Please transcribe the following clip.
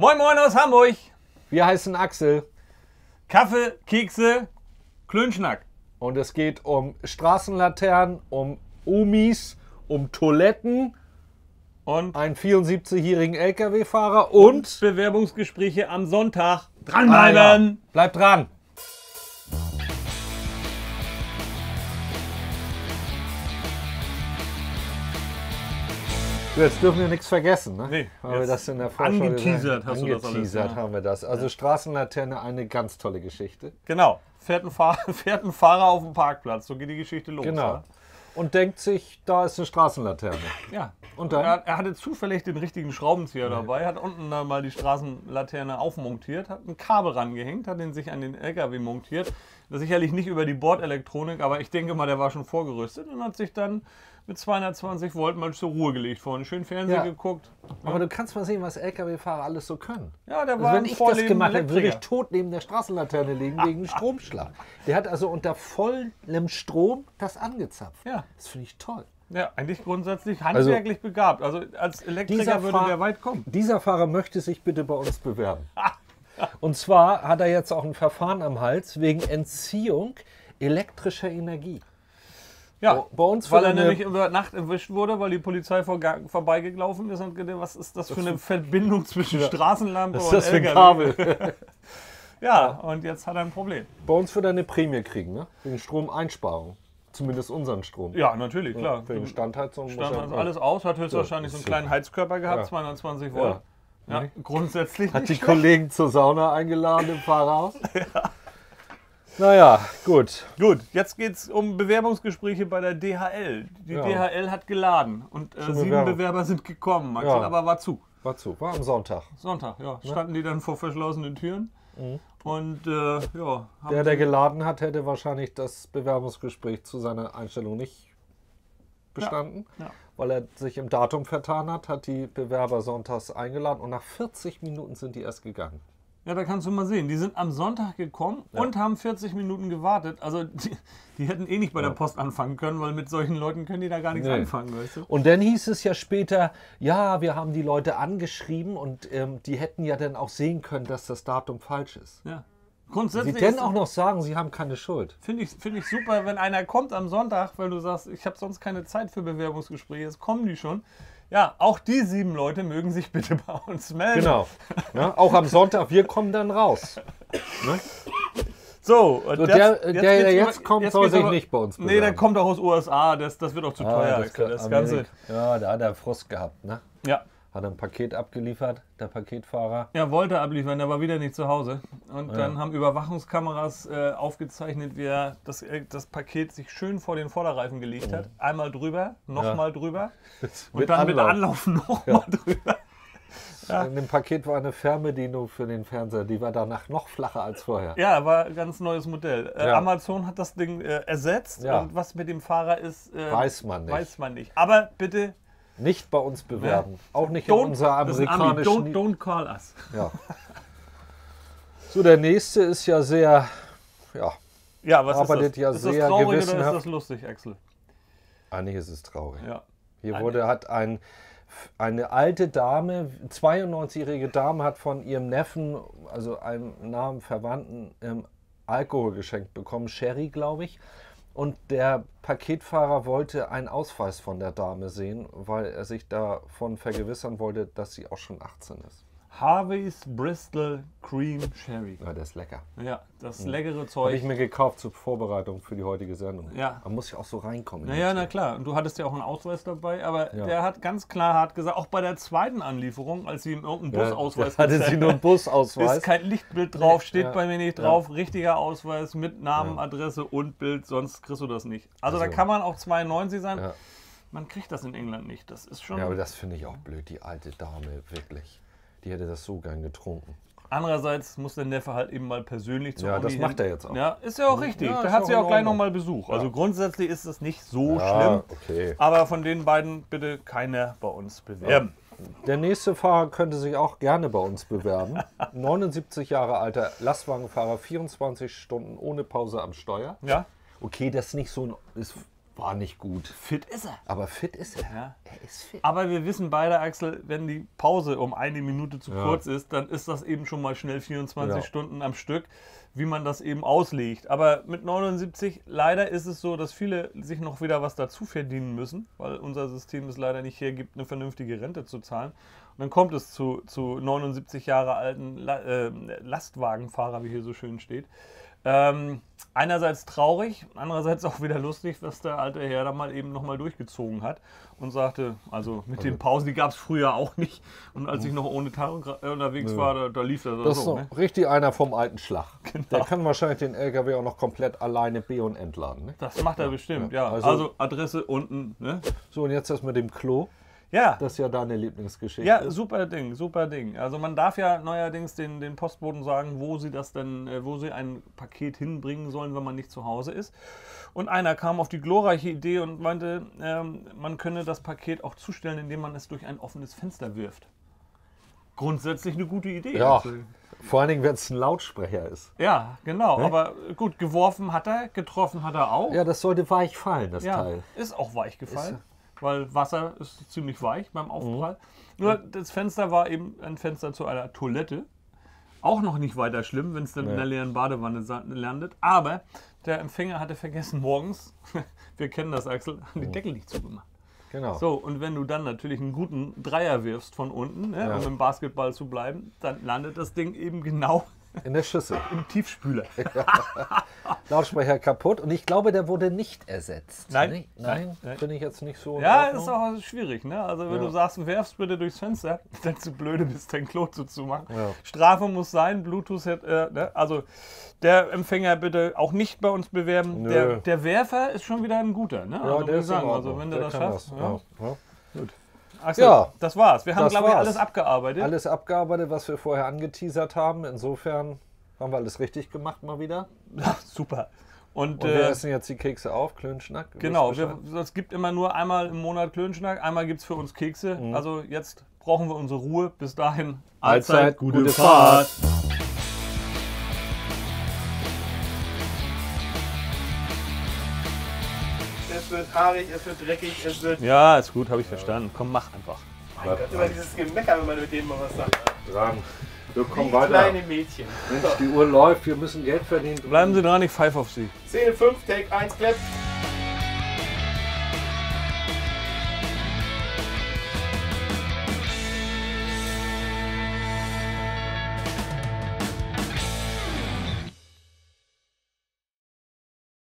Moin Moin aus Hamburg. Wir heißen Axel Kaffee, Kekse, Klönschnack. und es geht um Straßenlaternen, um Umis, um Toiletten, Und einen 74-jährigen LKW-Fahrer und... Bewerbungsgespräche am Sonntag. Ah, Dranbleiben. ja. Bleibt dran! Jetzt dürfen wir nichts vergessen, ne? Nee, Weil wir das in der Vorschau angeteasert hast du das alles, Angeteasert ja. haben wir das. Also Straßenlaterne, eine ganz tolle Geschichte. Genau. Fährt ein, Fahrer, fährt ein Fahrer auf dem Parkplatz. So geht die Geschichte los. Genau. Ja. Und denkt sich, da ist eine Straßenlaterne. ja. Und dann? Er, er hatte zufällig den richtigen Schraubenzieher dabei, hat unten dann mal die Straßenlaterne aufmontiert, hat ein Kabel rangehängt, hat den sich an den LKW montiert. Das sicherlich nicht über die Bordelektronik, aber ich denke mal, der war schon vorgerüstet und hat sich dann mit 220 Volt mal zur Ruhe gelegt vorne. Schön Fernsehen Ja. geguckt. Aber du kannst mal sehen, was LKW-Fahrer alles so können. Ja, der Also war wenn ich das gemacht hätte, würde ich tot neben der Straßenlaterne liegen wegen Stromschlag. Der hat also unter vollem Strom das angezapft. Ja. Das finde ich toll. Ja, eigentlich grundsätzlich handwerklich begabt. Also als Elektriker würde Fahr- der weit kommen. Dieser Fahrer möchte sich bitte bei uns bewerben. Und zwar hat er jetzt auch ein Verfahren am Hals wegen Entziehung elektrischer Energie. Ja, Bei uns weil er nämlich über Nacht erwischt wurde, weil die Polizei vorga- vorbeigelaufen ist und gedacht, was ist das für eine Verbindung zwischen Straßenlampe Was ist und das für ein LKW? Kabel? Ja, und jetzt hat er ein Problem. bei uns wird er eine Prämie kriegen, ne? Wegen Stromeinsparung. Zumindest unseren Strom. Ja, natürlich, klar. Wegen Standheizung. muss Stand er- also alles aus, hat höchstwahrscheinlich so einen kleinen Heizkörper gehabt, Ja. 220 Volt. Ja, grundsätzlich Hat die. Kollegen zur Sauna eingeladen im Fahrerhaus? Naja, gut. Gut, jetzt geht es um Bewerbungsgespräche bei der DHL. Die Ja. DHL hat geladen und äh, sieben Bewerbung. Bewerber sind gekommen, Axel, Ja. aber war zu. War zu, war am Sonntag. Sonntag, ja. Standen die dann vor verschlossenen Türen. Und äh, ja, haben Mhm. Der, der geladen hat, hätte wahrscheinlich das Bewerbungsgespräch zu seiner Einstellung nicht bestanden, Ja, ja. weil er sich im Datum vertan hat, hat die Bewerber sonntags eingeladen und nach 40 Minuten sind die erst gegangen. Ja, da kannst du mal sehen. Die sind am Sonntag gekommen und haben 40 Minuten gewartet. Also die, die hätten eh nicht bei der Post anfangen können, weil mit solchen Leuten können die da gar nichts Nee. anfangen, weißt du? Und dann hieß es ja später, ja, wir haben die Leute angeschrieben und ähm, die hätten ja dann auch sehen können, dass das Datum falsch ist. Ja. Sie Grundsätzlich denn ist- auch noch sagen, sie haben keine Schuld. Finde ich, find ich super, wenn einer kommt am Sonntag, weil du sagst, ich habe sonst keine Zeit für Bewerbungsgespräche, jetzt kommen die schon. Ja, auch die sieben Leute mögen sich bitte bei uns melden. Genau. Ja, auch am Sonntag, wir kommen dann raus. Ne? So, und So, das- der, der, der geht's jetzt aber- kommt, jetzt soll sich aber- nicht bei uns Nee, der bewerben. kommt auch aus USA, das, das wird auch zu teuer. Ah, Axel, das, das Ganze. Ja, da hat er Frust gehabt. Ne? Ja. Hat er ein Paket abgeliefert, der Paketfahrer. Er wollte abliefern, der war wieder nicht zu Hause. Und dann haben Überwachungskameras äh, aufgezeichnet, wie er das, äh, das Paket sich schön vor den Vorderreifen gelegt hat. Einmal drüber, nochmal drüber. Und Mit dann mit Anlauf. Anlauf nochmal drüber. In dem Paket war eine Fernbedienung für den Fernseher, die war danach noch flacher als vorher. Ja, war ein ganz neues Modell. Äh, Ja. Amazon hat das Ding äh, ersetzt Ja. und was mit dem Fahrer ist, äh, Weiß man nicht. weiß man nicht. Aber bitte, Nicht bei uns bewerben. Auch nicht in don't, unser das ist ein Ami, amerikanischen. don't, don't call us. Ja. So, der nächste ist ja sehr. Ja, Ja, was Arbeitet ist das? ja ist sehr das traurig oder ist das lustig, Axel? eigentlich ist es traurig. Ja. Hier Eine- wurde, hat ein, eine alte Dame, 92-jährige Dame, hat von ihrem Neffen, also einem nahen Verwandten, ähm, Alkohol geschenkt bekommen, Sherry, glaube ich. Und der Paketfahrer wollte einen Ausweis von der Dame sehen, weil er sich davon vergewissern wollte, dass sie auch schon 18 ist. Harvey's Bristol Cream Sherry. Ja, der ist lecker. Ja, das leckere Habe Zeug. ich mir gekauft zur Vorbereitung für die heutige Sendung. Ja. Man muss ja auch so reinkommen. Naja, na klar. Und du hattest ja auch einen Ausweis dabei, aber Ja. der hat ganz klar hart gesagt, auch bei der zweiten Anlieferung, als sie ihm irgendeinen Ja, Busausweis hatte sie nur einen Busausweis. Ist kein Lichtbild drauf, steht ja. bei mir nicht drauf. Richtiger Ausweis mit Namen. Adresse und Bild, sonst kriegst du das nicht. Also, da Also- kann man auch 92 sein. Man kriegt das in England nicht. Das ist schon. Ja, aber das finde ich auch blöd, die alte Dame, wirklich. Die hätte das so gern getrunken. Andererseits muss der Neffe halt eben mal persönlich zu Ja, Omi das hin. macht er jetzt auch. Ja, ist ja auch richtig. Ja, da hat sie auch gleich nochmal Besuch. Also grundsätzlich ist das nicht so Ja, schlimm. okay. Aber von den beiden bitte keiner bei uns bewerben. Der nächste Fahrer könnte sich auch gerne bei uns bewerben. 79 Jahre alter Lastwagenfahrer, 24 Stunden ohne Pause am Steuer. Ja. Okay, das ist nicht so ein, ist war nicht gut. Fit ist er. Aber fit ist er. Ja. Er ist fit. Aber wir wissen beide, Axel, wenn die Pause um eine Minute zu Ja. kurz ist, dann ist das eben schon mal schnell 24 Ja. Stunden am Stück, wie man das eben auslegt. Aber mit 79, leider ist es so, dass viele sich noch wieder was dazu verdienen müssen, weil unser System es leider nicht hergibt, eine vernünftige Rente zu zahlen. Und dann kommt es zu, zu 79 Jahre alten La äh, Lastwagenfahrer, wie hier so schön steht. Ähm, einerseits traurig, andererseits auch wieder lustig, dass der alte Herr da mal eben nochmal durchgezogen hat und sagte, also mit den Pausen, die gab es früher auch nicht. Und als ich noch ohne Tacho äh, unterwegs war, da, da lief das, Das ist so. Ne? richtig einer vom alten Schlag. Genau. Der kann wahrscheinlich den LKW auch noch komplett alleine be- und entladen. Ne? Das macht er bestimmt, ja. ja. Also, Also- Adresse unten, ne? So, und jetzt das mit dem Klo. Ja, Das ist ja deine Lieblingsgeschichte. Ja, super Ding, super Ding. Also man darf ja neuerdings den, den Postboten sagen, wo sie das denn, äh, wo sie ein Paket hinbringen sollen, wenn man nicht zu Hause ist. Und einer kam auf die glorreiche Idee und meinte, ähm, man könne das Paket auch zustellen, indem man es durch ein offenes Fenster wirft. Grundsätzlich eine gute Idee. Ja, Also, vor allen Dingen, wenn es ein Lautsprecher ist. ja genau. Aber gut, geworfen hat er, getroffen hat er auch. Ja, das sollte weich fallen, das Ja, Teil. ist auch weich gefallen, weil Wasser ist ziemlich weich beim Aufprall. Mhm. Nur das Fenster war eben ein Fenster zu einer Toilette. Auch noch nicht weiter schlimm, wenn es dann in Nee. der leeren Badewanne landet. Aber der Empfänger hatte vergessen morgens, wir kennen das Axel, Mhm. die Deckel nicht zugemacht. Genau. So, und wenn du dann natürlich einen guten Dreier wirfst von unten, ne, Ja. um im Basketball zu bleiben, dann landet das Ding eben genau In der Schüssel. im Tiefspüler. Lautsprecher kaputt und ich glaube, der wurde nicht ersetzt. Nein. Ne? Nein, Nein, bin ich jetzt nicht so. Ja, ist auch schwierig, ne? Also wenn Ja. du sagst, werfst bitte durchs Fenster, dann zu blöde bist, dein Klo zuzumachen. Ja. Strafe muss sein, Bluetooth, hat, äh, ne? also der Empfänger bitte auch nicht bei uns bewerben. Der, der Werfer ist schon wieder ein guter, ne? Ja, also, der ist sagen, also wenn du Der das kann schaffst. das. Ja. Axel, Ja. das war's. Wir haben, glaube ich, alles abgearbeitet. Alles abgearbeitet, was wir vorher angeteasert haben. Insofern haben wir alles richtig gemacht mal wieder. Ja, super. Und, Und wir äh, essen jetzt die Kekse auf, Klönschnack. Genau, es gibt immer nur einmal im Monat Klönschnack, einmal gibt es für uns Kekse. Mhm. Also jetzt brauchen wir unsere Ruhe. Bis dahin, Allzeit gute Fahrt. Es wird haarig, es wird dreckig, es wird. Ja, ist gut, habe ich verstanden. Komm, mach einfach. Mein Gott, immer dieses Gemecker, wenn man mit denen mal was sagt. dran. Wir kommen Wie weiter. kleine Mädchen. Mensch, die Uhr läuft, wir müssen Geld verdienen. Bleiben Sie dran, ich pfeife auf Sie. Szene 5, Take 1, Clap.